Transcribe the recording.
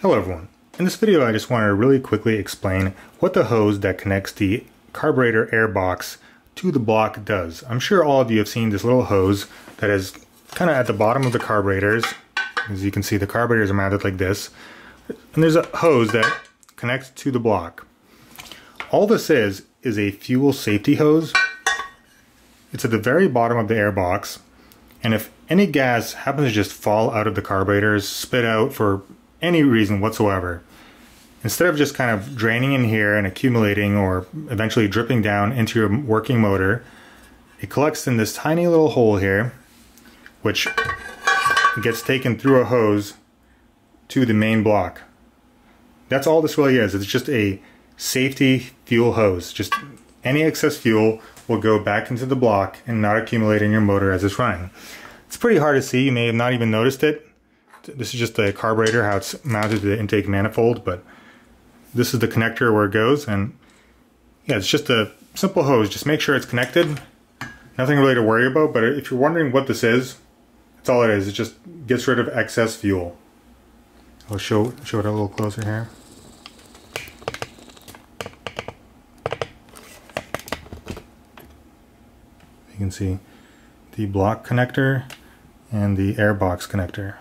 Hello everyone. In this video I just wanted to really quickly explain what the hose that connects the carburetor air box to the block does. I'm sure all of you have seen this little hose that is kind of at the bottom of the carburetors. As you can see the carburetors are mounted like this. And there's a hose that connects to the block. All this is is a fuel safety hose. It's at the very bottom of the air box and if any gas happens to just fall out of the carburetors, spit out for any reason whatsoever, instead of just kind of draining in here and accumulating or eventually dripping down into your working motor, it collects in this tiny little hole here, which gets taken through a hose to the main block. That's all this really is. It's just a safety fuel hose. Just any excess fuel will go back into the block and not accumulate in your motor as it's running. It's pretty hard to see. You may have not even noticed it this is just the carburetor, how it's mounted to the intake manifold, but this is the connector where it goes, and yeah, it's just a simple hose. Just make sure it's connected. Nothing really to worry about, but if you're wondering what this is, that's all it is. It just gets rid of excess fuel. I'll show, show it a little closer here. You can see the block connector and the air box connector.